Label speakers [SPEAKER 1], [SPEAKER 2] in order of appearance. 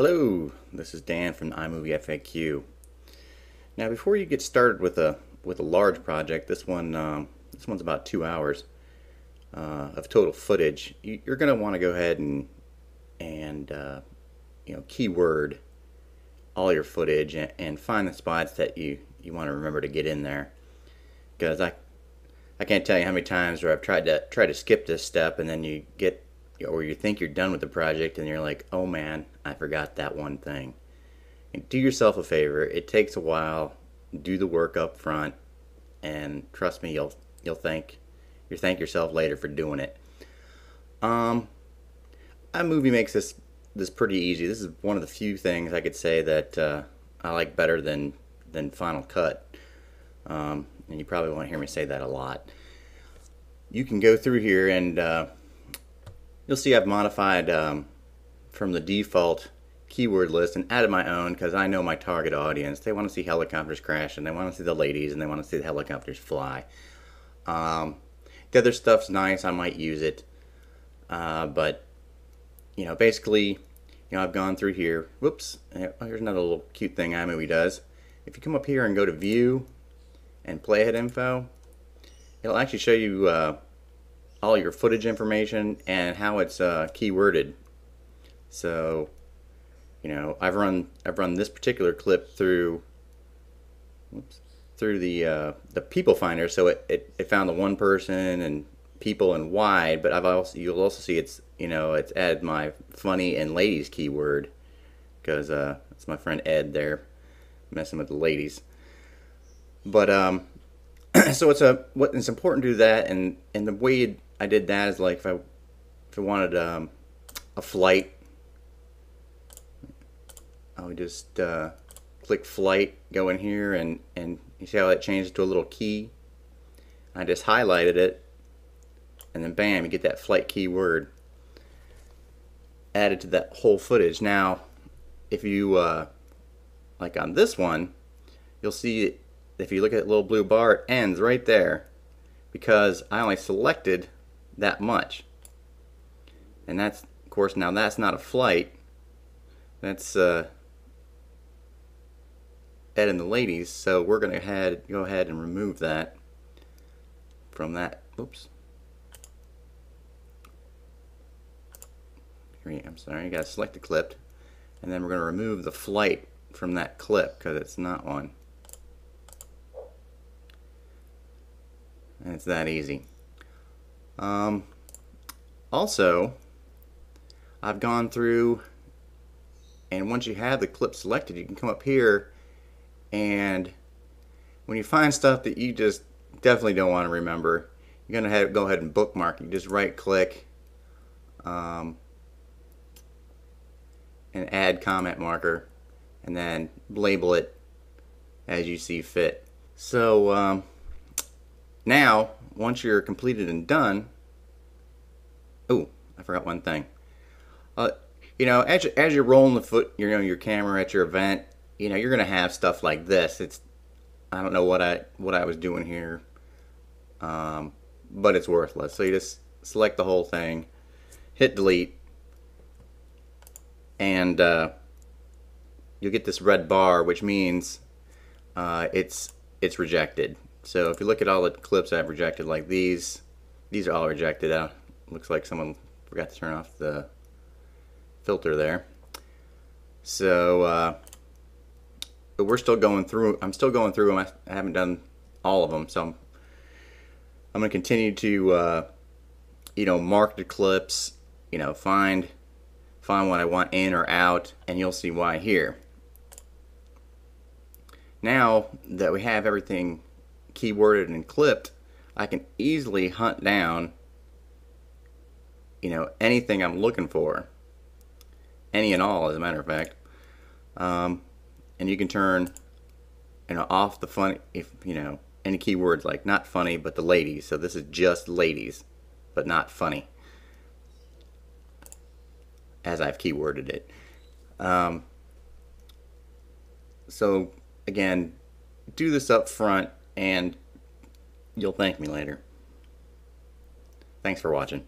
[SPEAKER 1] Hello, this is Dan from iMovie FAQ. Now, before you get started with a with a large project, this one um, this one's about two hours uh, of total footage. You, are going to want to go ahead and and uh, you know keyword all your footage and, and find the spots that you you want to remember to get in there. Because I I can't tell you how many times where I've tried to try to skip this step and then you get or you think you're done with the project and you're like, oh man, I forgot that one thing. And do yourself a favor. It takes a while. Do the work up front, and trust me, you'll you'll thank you thank yourself later for doing it. Um, iMovie makes this this pretty easy. This is one of the few things I could say that uh, I like better than than Final Cut. Um, and you probably won't hear me say that a lot. You can go through here and uh, You'll see I've modified um, from the default keyword list and added my own because I know my target audience. They want to see helicopters crash and they want to see the ladies and they want to see the helicopters fly. Um, the other stuff's nice. I might use it. Uh, but, you know, basically, you know, I've gone through here. Whoops. Oh, here's another little cute thing iMovie does. If you come up here and go to View and Playhead Info, it'll actually show you uh, all your footage information and how it's uh, keyworded. So, you know, I've run I've run this particular clip through oops, through the uh, the people finder, so it, it, it found the one person and people and wide, but I've also you'll also see it's you know it's added my funny and ladies keyword because uh, it's my friend Ed there messing with the ladies. But um, so it's a what it's important to do that, and and the way I did that is like if I if I wanted um, a flight, I would just uh, click flight, go in here, and and you see how that changed to a little key. I just highlighted it, and then bam, you get that flight keyword added to that whole footage. Now, if you uh, like on this one, you'll see if you look at that little blue bar, it ends right there because I only selected that much. And that's, of course, now that's not a flight. That's uh, Ed and the ladies. So we're going to go ahead and remove that from that. Oops. I'm sorry, you got to select the clip. And then we're going to remove the flight from that clip because it's not one. And it's that easy. Um, also, I've gone through and once you have the clip selected, you can come up here and when you find stuff that you just definitely don't want to remember, you're going to go ahead and bookmark. You just right click um, and add comment marker and then label it as you see fit. So um, now once you're completed and done, oh, I forgot one thing. Uh, you know, as, as you're rolling the foot, you know, your camera at your event, you know, you're gonna have stuff like this. It's, I don't know what I what I was doing here, um, but it's worthless. So you just select the whole thing, hit delete, and uh, you'll get this red bar, which means uh, it's it's rejected. So if you look at all the clips I've rejected like these, these are all rejected. Uh, looks like someone forgot to turn off the filter there. So, uh, but we're still going through, I'm still going through them. I haven't done all of them. So I'm, I'm going to continue to, uh, you know, mark the clips, you know, find, find what I want in or out, and you'll see why here. Now that we have everything keyworded and clipped, I can easily hunt down, you know, anything I'm looking for. Any and all, as a matter of fact. Um, and you can turn, you know, off the funny, if, you know, any keywords like not funny, but the ladies. So this is just ladies, but not funny. As I've keyworded it. Um, so again, do this up front and you'll thank me later. Thanks for watching.